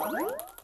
Huh?